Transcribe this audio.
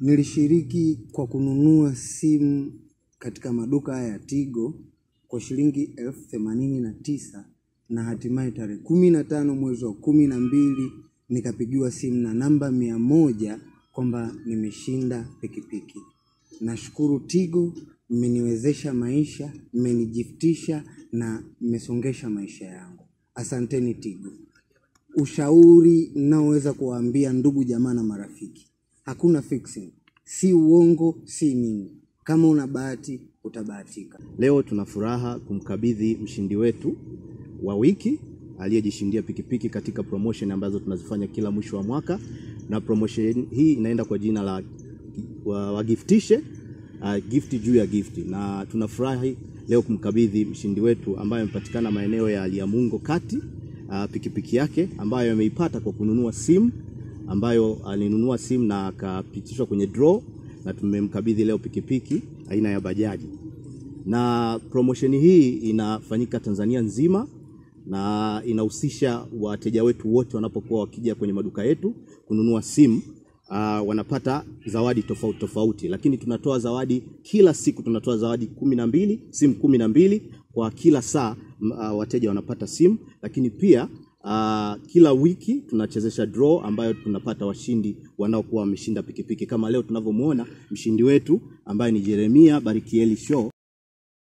Nilishiriki kwa kununua simu katika maduka ya Tigo kwa shilingi elfu themanini na tisa na hatimaye tarehe kumi na tano mwezi wa kumi na mbili nikapigiwa simu na namba mia moja kwamba nimeshinda pikipiki. Nashukuru Tigo, mmeniwezesha maisha, mmenijiftisha na mmesongesha maisha yangu. Asanteni Tigo. Ushauri ninaoweza kuwaambia ndugu jamaa na marafiki, hakuna fixing, si uongo, si nini. Kama una bahati utabahatika. Leo tuna furaha kumkabidhi mshindi wetu wa wiki aliyejishindia pikipiki katika promotion ambazo tunazifanya kila mwisho wa mwaka, na promotion hii inaenda kwa jina la wagiftishe wa- uh, gift juu ya gifti, na tunafurahi leo kumkabidhi mshindi wetu ambaye amepatikana maeneo ya Liamungo kati uh, pikipiki yake ambayo ameipata kwa kununua simu ambayo alinunua simu na akapitishwa kwenye draw, na tumemkabidhi leo pikipiki aina ya bajaji. Na promotion hii inafanyika Tanzania nzima na inahusisha wateja wetu wote wanapokuwa wakija kwenye maduka yetu kununua simu uh, wanapata zawadi tofauti tofauti, lakini tunatoa zawadi kila siku, tunatoa zawadi kumi na mbili simu kumi na mbili kwa kila saa uh, wateja wanapata simu, lakini pia Uh, kila wiki tunachezesha draw ambayo tunapata washindi wanaokuwa wameshinda pikipiki. Kama leo tunavyomwona mshindi wetu ambaye ni Jeremia Barikieli Show